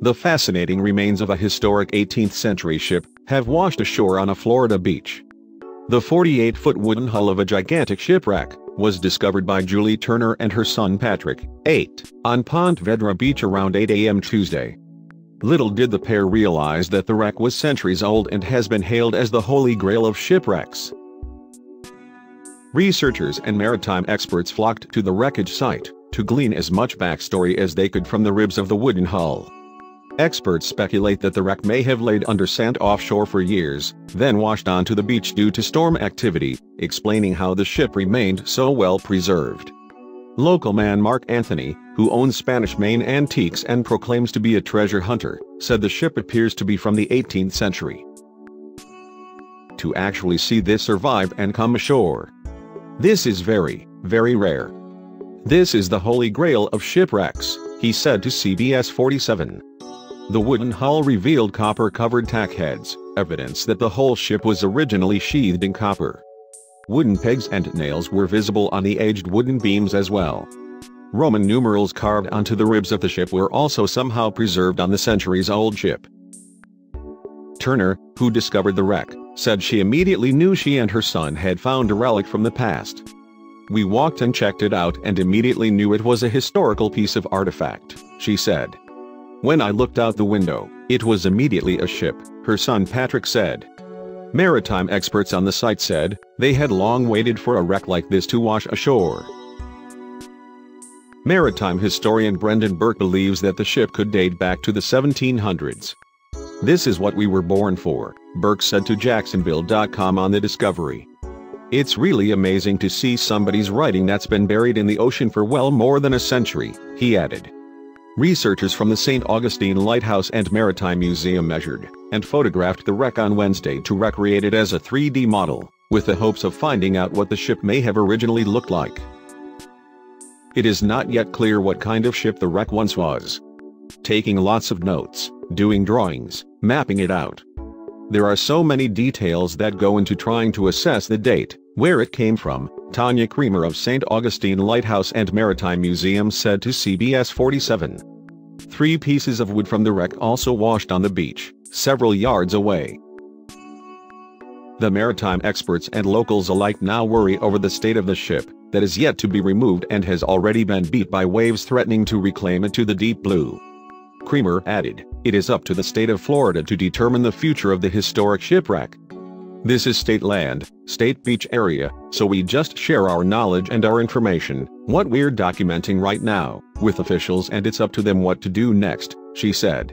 The fascinating remains of a historic 18th century ship have washed ashore on a Florida beach. The 48-foot wooden hull of a gigantic shipwreck was discovered by Julie Turner and her son Patrick, 8, on Ponte Vedra Beach around 8 a.m. Tuesday. Little did the pair realize that the wreck was centuries old and has been hailed as the holy grail of shipwrecks. Researchers and maritime experts flocked to the wreckage site to glean as much backstory as they could from the ribs of the wooden hull. Experts speculate that the wreck may have laid under sand offshore for years, then washed onto the beach due to storm activity, explaining how the ship remained so well preserved. Local man Mark Anthony, who owns Spanish Main Antiques and proclaims to be a treasure hunter, said the ship appears to be from the 18th century. To actually see this survive and come ashore. This is very, very rare. This is the holy grail of shipwrecks, he said to CBS 47. The wooden hull revealed copper-covered tack heads, evidence that the whole ship was originally sheathed in copper. Wooden pegs and nails were visible on the aged wooden beams as well. Roman numerals carved onto the ribs of the ship were also somehow preserved on the centuries-old ship. Turner, who discovered the wreck, said she immediately knew she and her son had found a relic from the past. We walked and checked it out and immediately knew it was a historical piece of artifact, she said. When I looked out the window, it was immediately a ship, her son Patrick said. Maritime experts on the site said, they had long waited for a wreck like this to wash ashore. Maritime historian Brendan Burke believes that the ship could date back to the 1700s. This is what we were born for, Burke said to Jacksonville.com on the discovery. It's really amazing to see somebody's writing that's been buried in the ocean for well more than a century, he added. Researchers from the St. Augustine Lighthouse and Maritime Museum measured and photographed the wreck on Wednesday to recreate it as a 3D model, with the hopes of finding out what the ship may have originally looked like. It is not yet clear what kind of ship the wreck once was. Taking lots of notes, doing drawings, mapping it out. There are so many details that go into trying to assess the date, where it came from, Tanya Creamer of St. Augustine Lighthouse and Maritime Museum said to CBS 47. Three pieces of wood from the wreck also washed on the beach, several yards away. The maritime experts and locals alike now worry over the state of the ship, that is yet to be removed and has already been beat by waves threatening to reclaim it to the deep blue. Creamer added, it is up to the state of Florida to determine the future of the historic shipwreck. This is state land, state beach area, so we just share our knowledge and our information, what we're documenting right now, with officials and it's up to them what to do next, she said.